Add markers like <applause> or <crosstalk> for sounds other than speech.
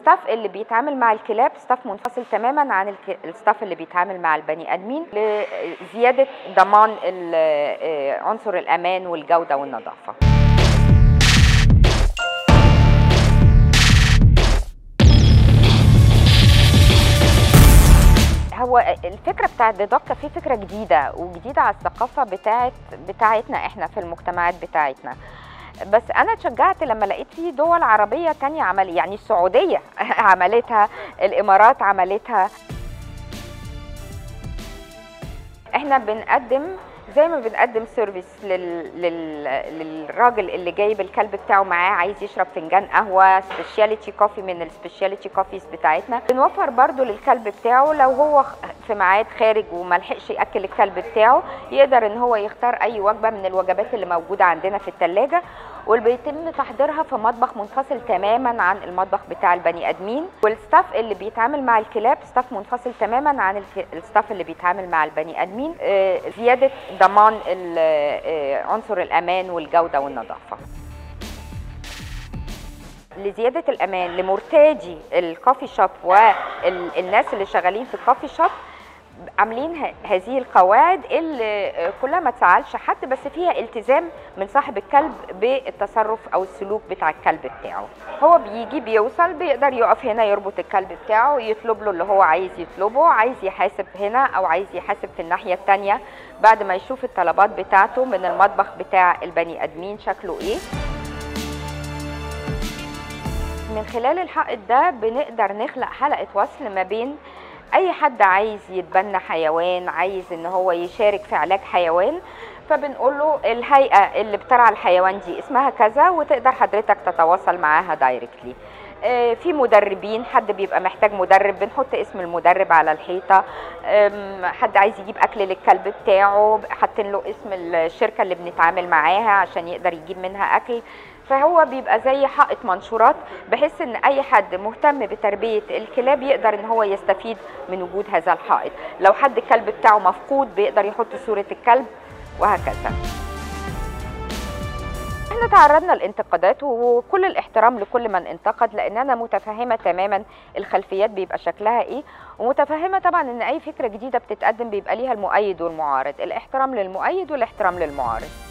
وال staff اللي بيتعامل مع الكلاب staff منفصل تماما عن ال staff اللي بيتعامل مع البني آدمين لزيادة ضمان آه، عنصر الأمان والجودة والنظافة. هو الفكرة بتاعت The Dog Cafe فكرة جديدة وجديدة على الثقافة بتاعت بتاعتنا إحنا في المجتمعات بتاعتنا. بس أنا اتشجعت لما لقيت في دول عربية تانية عمل يعني السعودية <laughs> عملتها الإمارات عملتها. إحنا بنقدم زي ما بنقدم service لل... لل... للراجل اللي جايب الكلب بتاعه معاه عايز يشرب فنجان قهوة specialty coffee من ال specialty coffees بتاعتنا. بنوفر برضو للكلب بتاعه لو هو في ميعاد خارج وما لحقش يأكل الكلب بتاعه يقدر إن هو يختار أي وجبة من الوجبات اللي موجودة عندنا في الثلاجه واللي بيتم تحضيرها في مطبخ منفصل تماما عن المطبخ بتاع البني آدمين. وال staff اللي بيتعامل مع الكلاب staff منفصل تماما عن ال staff اللي بيتعامل مع البني آدمين. آه، زيادة ضمان آه، عنصر الأمان والجودة والنظافة. لزيادة الأمان لمرتادي ال coffee shop والناس اللي شغالين في ال coffee shop عاملين هذه القواعد اللي كلها ما تزعلش حد بس فيها التزام من صاحب الكلب بالتصرف أو السلوك بتاع الكلب بتاعه. هو بيجي بيوصل بيقدر يقف هنا يربط الكلب بتاعه يطلب له اللي هو عايز يطلبه عايز يحاسب هنا أو عايز يحاسب في الناحية الثانية بعد ما يشوف الطلبات بتاعته من المطبخ بتاع البني آدمين شكله إيه. من خلال الحائط ده بنقدر نخلق حلقة وصل ما بين أي حد عايز يتبنى حيوان عايز إن هو يشارك في علاج حيوان فبنقول له الهيئة اللي بترعى الحيوان دي اسمها كذا وتقدر حضرتك تتواصل معاها دايركتلي في مدربين حد بيبقى محتاج مدرب بنحط اسم المدرب على الحيطة. أم، حد عايز يجيب أكل للكلب بتاعه حاطين له اسم الشركة اللي بنتعامل معاها عشان يقدر يجيب منها أكل. فهو بيبقى زي حائط منشورات بحيث إن أي حد مهتم بتربية الكلاب يقدر إن هو يستفيد من وجود هذا الحائط. لو حد الكلب بتاعه مفقود بيقدر يحط صورة الكلب وهكذا. إحنا تعرضنا لانتقادات وكل الاحترام لكل من انتقد لأن أنا متفهمة تماما الخلفيات بيبقى شكلها إيه ومتفهمة طبعا إن أي فكرة جديدة بتتقدم بيبقى ليها المؤيد والمعارض. الاحترام للمؤيد والاحترام للمعارض.